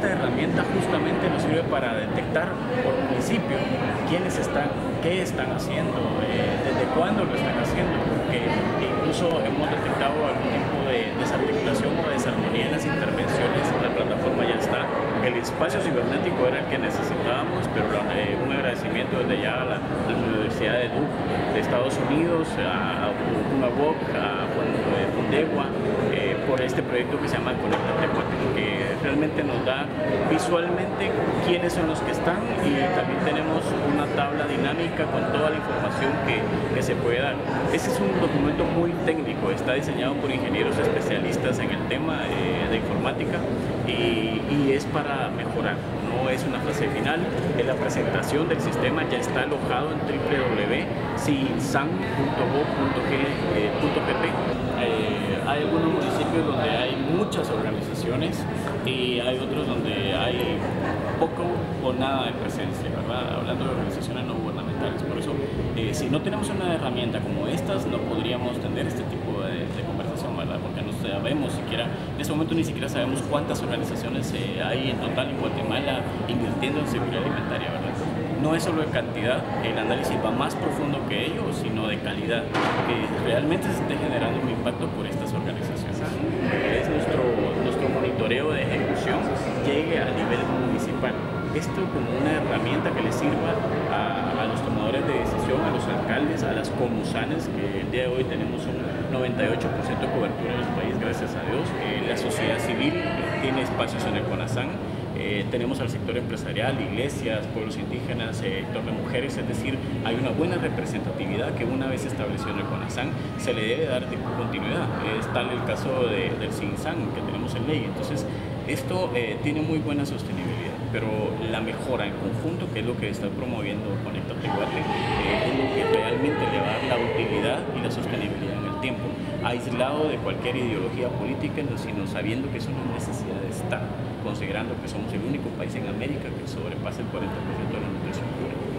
esta herramienta justamente nos sirve para detectar por municipio quiénes están, qué están haciendo, eh, desde cuándo lo están haciendo, porque incluso hemos detectado algún tipo de desarticulación o desarmonía en las intervenciones, la plataforma ya está. El espacio cibernético era el que necesitábamos, pero eh, un agradecimiento desde ya a la, Universidad de Duke de Estados Unidos, a, a a, Fundegua, eh, por este proyecto que se llama Conectate realmente nos da visualmente quiénes son los que están y también tenemos una tabla dinámica con toda la información que, que se puede dar. Ese es un documento muy técnico, está diseñado por ingenieros especialistas en el tema eh, de informática y, y es para mejorar no es una fase final, es la presentación del sistema, ya está alojado en www.cinsan.gov.pt. Eh, hay algunos municipios donde hay muchas organizaciones y hay otros donde hay poco o nada de presencia, ¿verdad? Hablando de organizaciones no gubernamentales. Por eso, eh, si no tenemos una herramienta como estas, no podríamos tener este tipo de, conversación, ¿verdad? Porque no sabemos siquiera, en este momento ni siquiera sabemos cuántas organizaciones eh, hay en total en Guatemala invirtiendo en seguridad alimentaria, ¿verdad? No es solo de cantidad, el análisis va más profundo que ello, sino de calidad, que realmente se esté generando un impacto por estas organizaciones. Es nuestro, nuestro monitoreo de ejecución llegue a nivel. Esto como una herramienta que le sirva a, los tomadores de decisión, a los alcaldes, a las comusanes, que el día de hoy tenemos un 98% de cobertura en el país, gracias a Dios. Eh, la sociedad civil tiene espacios en el CONASAN. Eh, tenemos al sector empresarial, iglesias, pueblos indígenas, sector de mujeres, es decir, hay una buena representatividad que una vez establecido en el CONASAN se le debe dar continuidad. Es tal el caso del CINSAN que tenemos en ley. Entonces, esto eh, tiene muy buena sostenibilidad, pero la mejora en conjunto, que es lo que está promoviendo Conectate Guate, eh, es lo que realmente le va a dar la utilidad y la sostenibilidad en el tiempo, aislado de cualquier ideología política, sino sabiendo que es una necesidad de Estado, considerando que somos el único país en América que sobrepasa el 40% de la nutrición pública.